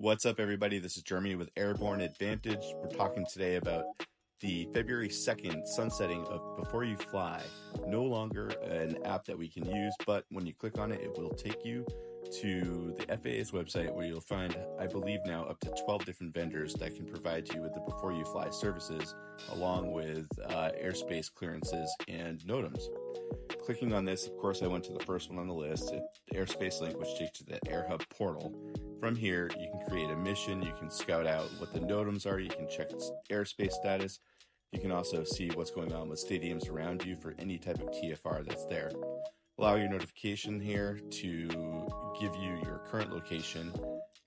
What's up, everybody? This is Jeremy with Airborne Advantage. We're talking today about the February 2nd sunsetting of Before You Fly. No longer an app that we can use, but when you click on it, it will take you to the FAA's website where you'll find, I believe now, up to 12 different vendors that can provide you with the Before You Fly services, along with uh, airspace clearances and NOTAMs. Clicking on this, of course, I went to the first one on the list, the Airspace link, which takes you to the AirHub portal. From here, you can create a mission, you can scout out what the NOTAMs are, you can check airspace status, you can also see what's going on with stadiums around you for any type of TFR that's there. Allow your notification here to give you your current location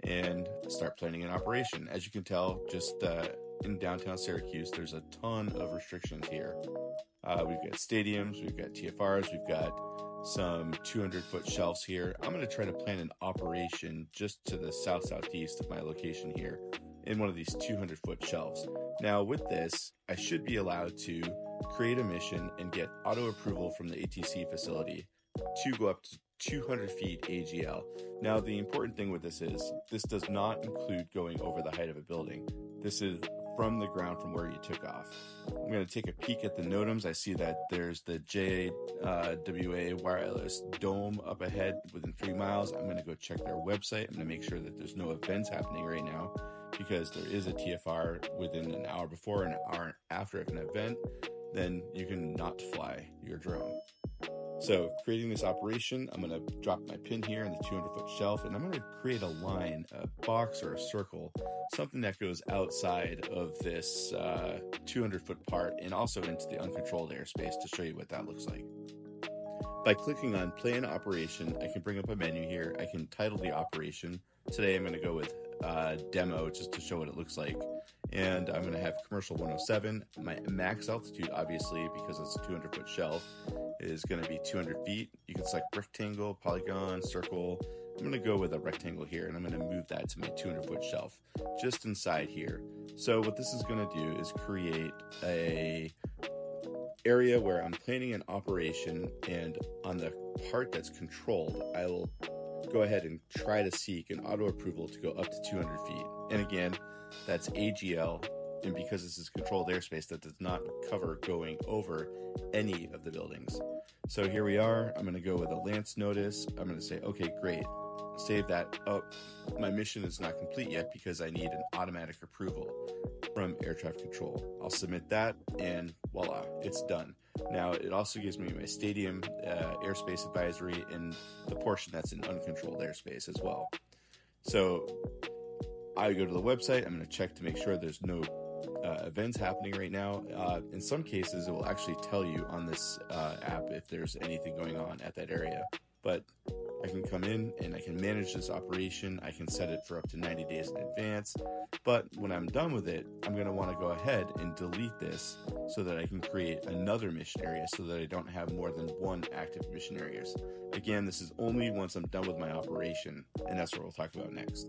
and start planning an operation. As you can tell, just uh, in downtown Syracuse, there's a ton of restrictions here. Uh, we've got stadiums, we've got TFRs, we've got some 200 foot shelves here. I'm going to try to plan an operation just to the south southeast of my location here in one of these 200 foot shelves. Now, with this, I should be allowed to create a mission and get auto approval from the ATC facility to go up to 200 feet AGL. Now, the important thing with this is this does not include going over the height of a building. This is from the ground from where you took off. I'm going to take a peek at the NOTAMs. I see that there's the JMA uh, wireless dome up ahead within three miles. I'm going to go check their website. I'm going to make sure that there's no events happening right now because there is a TFR within an hour before and an hour after an event. Then you can not fly your drone. So creating this operation, I'm going to drop my pin here in the 200 foot shelf and I'm going to create a line, a box or a circle, something that goes outside of this uh, 200 foot part and also into the uncontrolled airspace to show you what that looks like. By clicking on plan operation, I can bring up a menu here. I can title the operation. Today I'm going to go with uh, demo just to show what it looks like. And I'm going to have commercial 107. My max altitude, obviously, because it's a 200 foot shelf, is going to be 200 feet. You can select rectangle, polygon, circle. I'm going to go with a rectangle here and I'm going to move that to my 200 foot shelf just inside here. So what this is going to do is create a area where I'm planning an operation and on the part that's controlled, I will go ahead and try to seek an auto approval to go up to 200 feet. And again, that's AGL and because this is controlled airspace, that does not cover going over any of the buildings. So here we are. I'm going to go with a LAANC notice. I'm going to say, okay, great. Save that. Oh, my mission is not complete yet because I need an automatic approval from air traffic control. I'll submit that and voila, it's done. Now it also gives me my stadium uh, airspace advisory and the portion that's in uncontrolled airspace as well. So I go to the website. I'm going to check to make sure there's no uh, events happening right now. Uh, in some cases, it will actually tell you on this uh, app if there's anything going on at that area. But I can come in and I can manage this operation. I can set it for up to 90 days in advance. But when I'm done with it, I'm going to want to go ahead and delete this so that I can create another mission area so that I don't have more than one active mission areas. Again, this is only once I'm done with my operation, and that's what we'll talk about next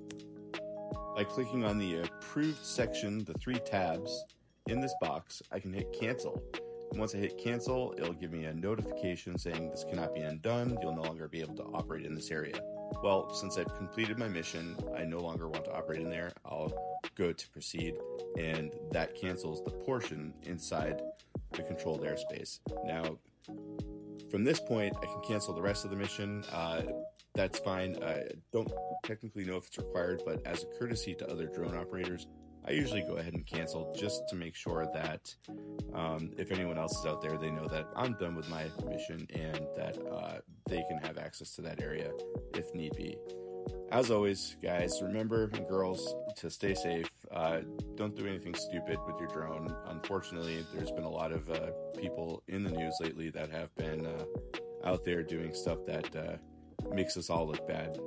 by clicking on the approved section, the three tabs in this box, I can hit cancel. Once I hit cancel, it'll give me a notification saying this cannot be undone. You'll no longer be able to operate in this area. Well, since I've completed my mission, I no longer want to operate in there. I'll go to proceed, and that cancels the portion inside the controlled airspace. Now, from this point, I can cancel the rest of the mission. Uh, that's fine. I don't technically know if it's required, but as a courtesy to other drone operators, I usually go ahead and cancel just to make sure that um, if anyone else is out there, they know that I'm done with my mission and that uh, they can have access to that area if need be. As always, guys, remember, girls, to stay safe. Uh, don't do anything stupid with your drone. Unfortunately, there's been a lot of uh, people in the news lately that have been uh, out there doing stuff that uh, makes us all look bad.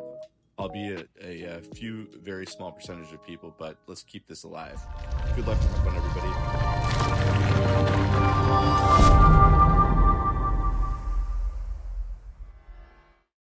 Albeit a, a, few very small percentage of people, but let's keep this alive. Good luck fun, everybody.